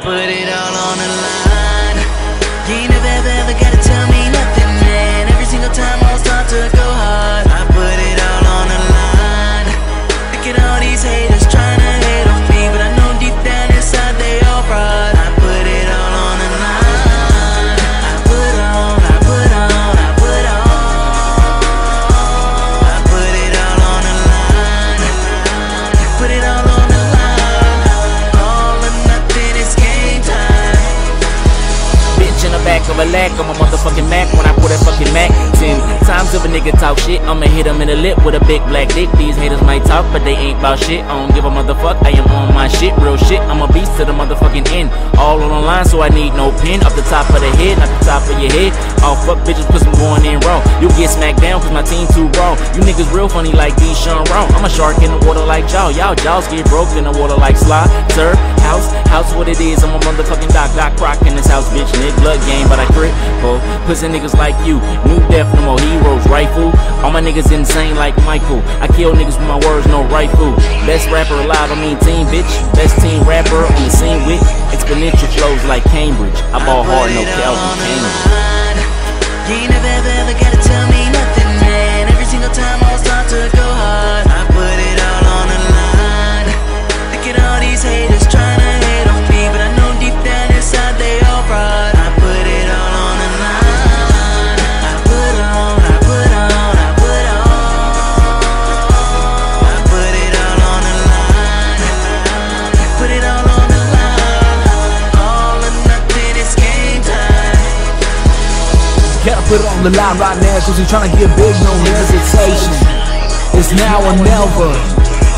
put it on of a lack, I'm a motherfucking Mac when I put that fucking Mac. Ten times if a nigga talk shit, I'ma hit him in the lip with a big black dick. These haters might talk, but they ain't bout shit. I don't give a motherfuck, I am on my shit, real shit. I'm a beast to the motherfucking end. All on the line, so I need no pin. Up the top of the head, not the top of your head. All fuck bitches, cause I'm going in raw. You get smacked down, cause my team too raw. You niggas real funny like Deshaun Raw. I'm a shark in the water like y'all. Y'all jaws get broke in the water like slide. Sir, house, house what it is. I'm a motherfucking Doc Doc Croc in this house, bitch. Nigga, blood game, but I cripple. Pussy niggas like you. New death, no more heroes, rifle. All my niggas insane like Michael. I kill niggas with my words, no rifle. Best rapper alive, I mean team, bitch. Best team rapper on the scene with exponential flows like Cambridge. I ball hard, no Put it all Calvin Cambridge. Gotta put it on the line right now cause we tryna get big, no hesitation. It's now or never.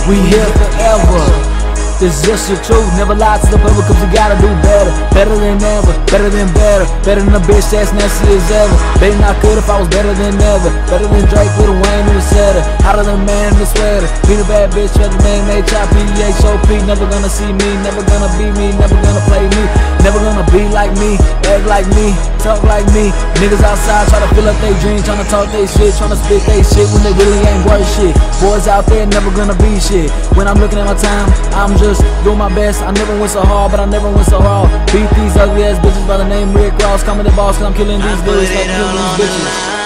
We here forever. It's just the truth, never lie to the public cause we gotta do better. Better than ever, better than better. Better than a bitch that's nasty as ever. Better than I could if I was better than ever. Better than Drake with a Wayne who said it Hotter than man in the sweater. Be the bad bitch, better name H-I-P-H-O-P Never gonna see me, never gonna be me Never gonna play me, never gonna be like me Act like me, talk like me. Niggas outside try to fill up they dreams Tryna talk they shit, tryna spit they shit When they really ain't worth shit. Boys out there never gonna be shit. When I'm looking at my time, I'm just doing my best I never went so hard, but I never went so hard Beat these ugly ass bitches by the name Rick Ross Coming the boss, cause I'm killing I these put bitches it Like all killing on these the bitches line.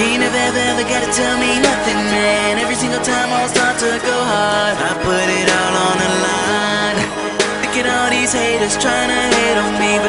You ain't never ever ever gotta tell me nothing, man. Every single time I was taught to go hard. I put it all on the line. Look at all these haters trying to hate on me,